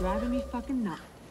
Driving me fucking nuts.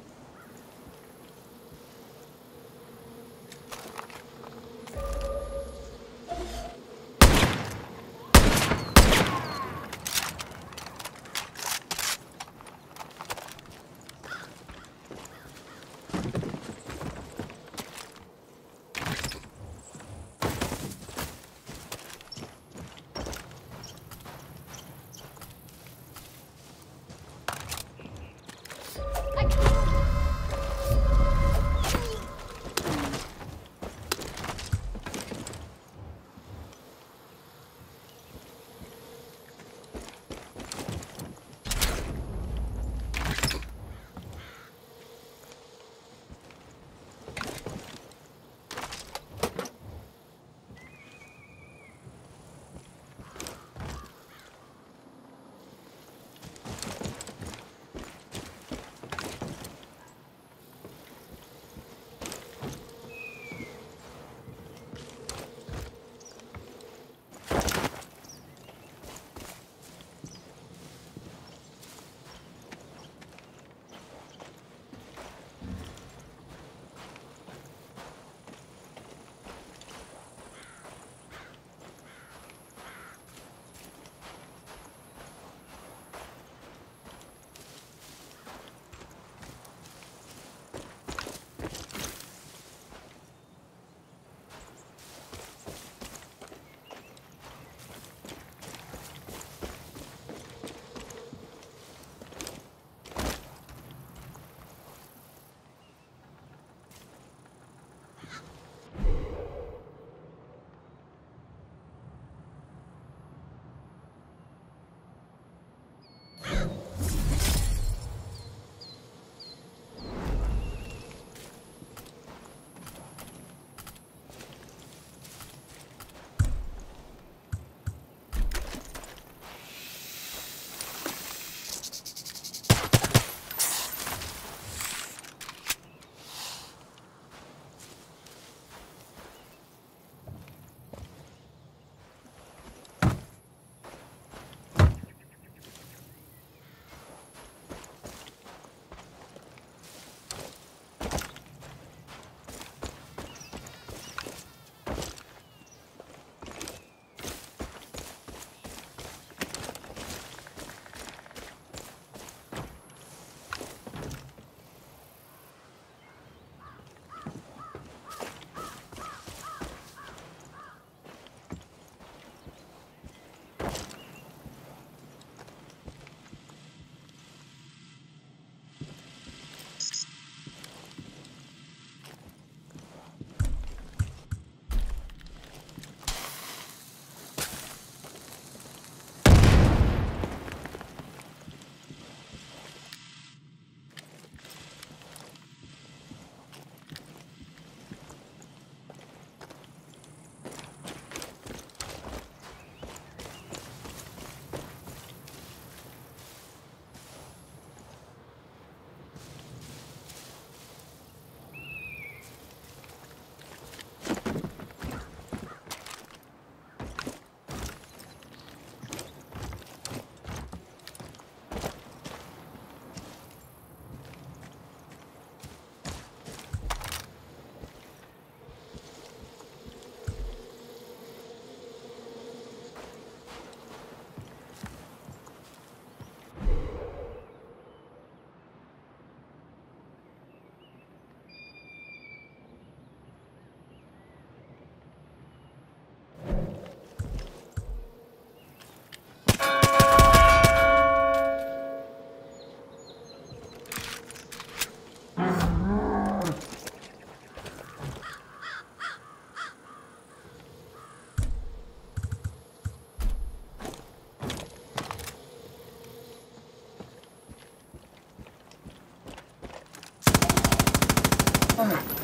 Пане.